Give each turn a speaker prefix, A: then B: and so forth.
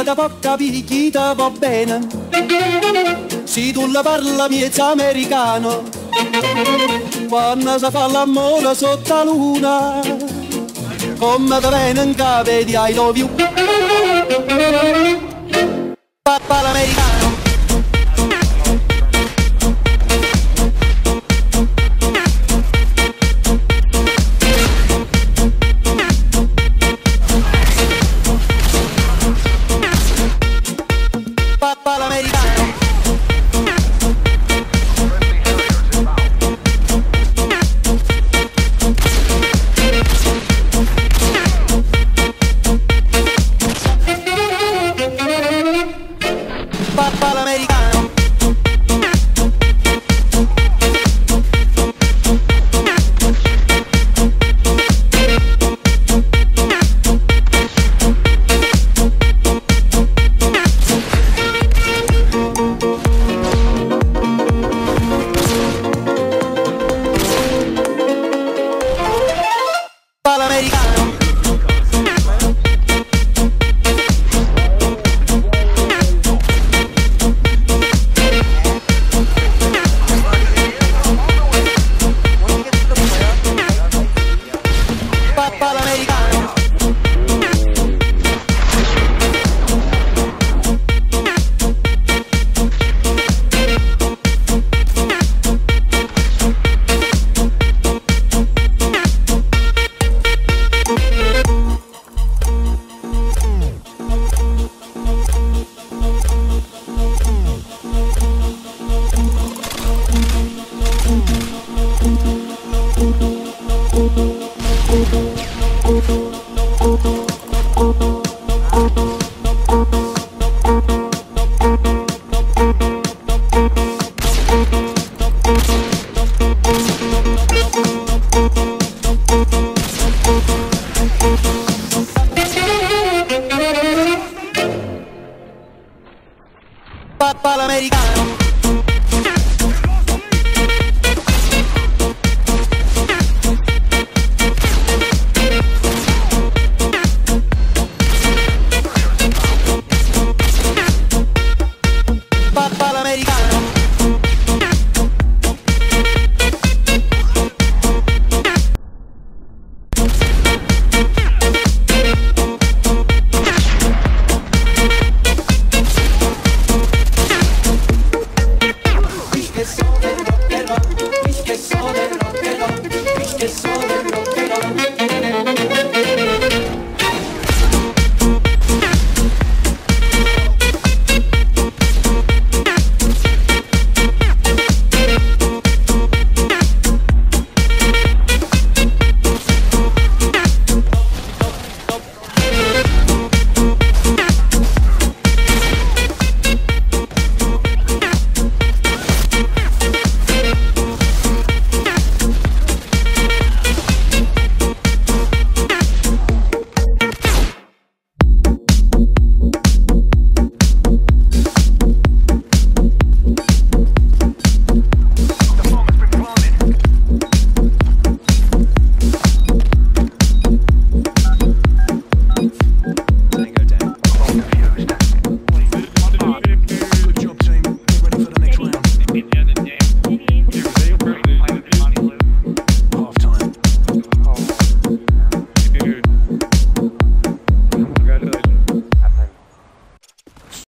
A: Come da chi ti va bene. Se tu la parla miezza americano. Quando si fa l'amore sotto la luna Come da viene in capo di I love you. Papà l'americano Follow me. Papà l'americano It's all